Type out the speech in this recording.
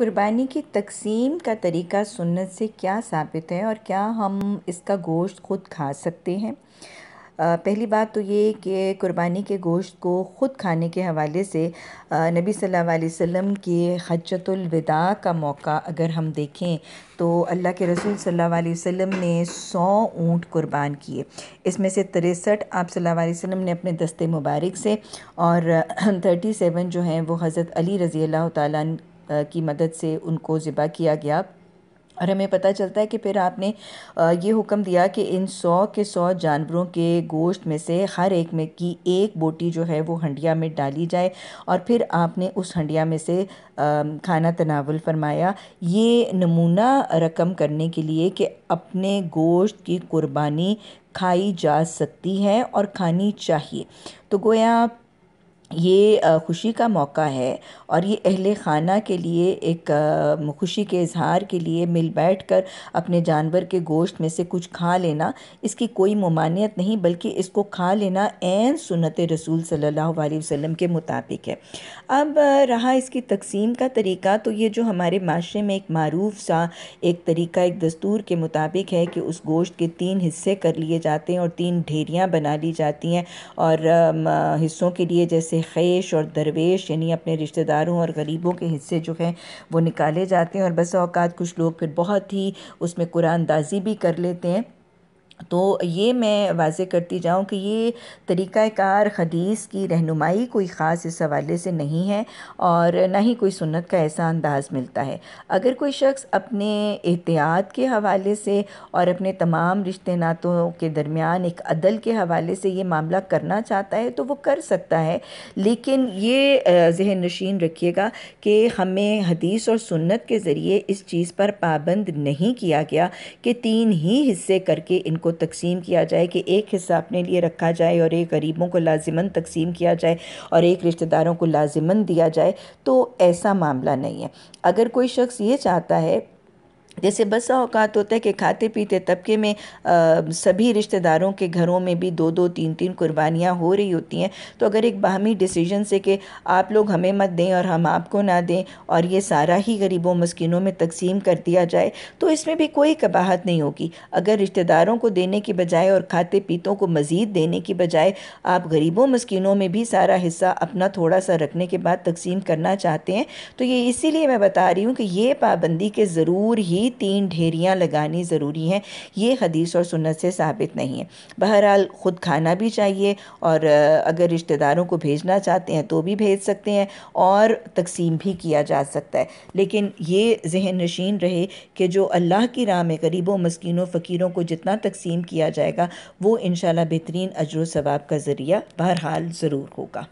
قربانی کی تقسیم کا طریقہ سنت سے کیا ثابت ہے اور کیا ہم اس کا گوشت خود کھا سکتے ہیں؟ پہلی بات تو یہ کہ قربانی کے گوشت کو خود کھانے کے حوالے سے نبی صلی اللہ علیہ وسلم کی حجت الوداع کا موقع اگر ہم دیکھیں تو اللہ کے رسول صلی اللہ علیہ وسلم نے سو اونٹ قربان کیے۔ اس میں سے تریسٹھ آپ صلی اللہ علیہ وسلم نے اپنے دست مبارک سے اور تھرٹی سیون جو ہیں وہ حضرت علی رضی اللہ تعالیٰ کی مدد سے ان کو ذبح کیا گیا۔ اور ہمیں پتہ چلتا ہے کہ پھر آپ نے یہ حکم دیا کہ ان سو کے سو جانوروں کے گوشت میں سے ہر ایک میں کی ایک بوٹی جو ہے وہ ہنڈیا میں ڈالی جائے۔ اور پھر آپ نے اس ہنڈیا میں سے کھانا تناول فرمایا۔ یہ نمونہ رقم کرنے کے لیے کہ اپنے گوشت کی قربانی کھائی جا سکتی ہے اور کھانی چاہیے۔ تو گویا یہ خوشی کا موقع ہے اور یہ اہل خانہ کے لیے ایک خوشی کے اظہار کے لیے مل بیٹھ کر اپنے جانور کے گوشت میں سے کچھ کھا لینا، اس کی کوئی ممانعت نہیں، بلکہ اس کو کھا لینا عین سنت رسول صلی اللہ علیہ وسلم کے مطابق ہے۔ اب رہا اس کی تقسیم کا طریقہ، تو یہ جو ہمارے معاشرے میں ایک معروف سا ایک طریقہ، ایک دستور کے مطابق ہے کہ اس گوشت کے تین حصے کر لیے جاتے ہیں اور تین ڈھیریاں بنا لی جاتی ہیں اور حصوں کے لیے جیسے خیش اور درویش یعنی اپنے رشتہ داروں اور غریبوں کے حصے جو ہیں، وہ نکالے جاتے ہیں۔ اور بس اوقات کچھ لوگ پھر بہت ہی اس میں قرآن دازی بھی کر لیتے ہیں۔ تو یہ میں واضح کرتی جاؤں کہ یہ طریقہ کار حدیث کی رہنمائی کوئی خاص اس حوالے سے نہیں ہے اور نہ ہی کوئی سنت کا ایسا انداز ملتا ہے۔ اگر کوئی شخص اپنے احتیاط کے حوالے سے اور اپنے تمام رشتے ناتوں کے درمیان ایک عدل کے حوالے سے یہ معاملہ کرنا چاہتا ہے تو وہ کر سکتا ہے۔ لیکن یہ ذہن نشین رکھیے گا کہ ہمیں حدیث اور سنت کے ذریعے اس چیز پر پابند نہیں کیا گیا کہ تین ہی حصے کر کے ان کو تقسیم کیا جائے کہ ایک حصہ اپنے لیے رکھا جائے اور ایک غریبوں کو لازماً تقسیم کیا جائے اور ایک رشتہ داروں کو لازماً دیا جائے تو ایسا معاملہ نہیں ہے۔ اگر کوئی شخص یہ چاہتا ہے جیسے بسا اوقات ہوتا ہے کہ کھاتے پیتے طبقے میں سبھی رشتہ داروں کے گھروں میں بھی دو دو تین تین قربانیاں ہو رہی ہوتی ہیں۔ تو اگر ایک باہمی ڈیسیجن سے کہ آپ لوگ ہمیں مت دیں اور ہم آپ کو نہ دیں اور یہ سارا ہی غریبوں، مسکینوں میں تقسیم کر دیا جائے، تو اس میں بھی کوئی کباہت نہیں ہوگی۔ اگر رشتہ داروں کو دینے کی بجائے اور کھاتے پیتوں کو مزید دینے کی بجائے آپ غریبوں، مسکینوں میں بھی سارا حصہ اپنا تھوڑا سا رکھنے کے بعد تقسیم کرنا چاہتے ہیں، تو یہ اسی لیے میں بتا رہی ہوں کہ یہ پابندی کے ضرور ہی تین ڈھیریاں لگانی ضروری ہیں۔ یہ حدیث اور سنت سے ثابت نہیں ہے۔ بہرحال خود کھانا بھی چاہیے اور اگر رشتہ داروں کو بھیجنا چاہتے ہیں تو بھی بھیج سکتے ہیں اور تقسیم بھی کیا جا سکتا ہے۔ لیکن یہ ذہن نشین رہے کہ جو اللہ کی راہ میں غریبوں، مسکینوں، فقیروں کو جتنا تقسیم کیا جائے گا، وہ انشاءاللہ بہترین اجر و ثواب کا ذریعہ بہرحال ضرور ہوگا۔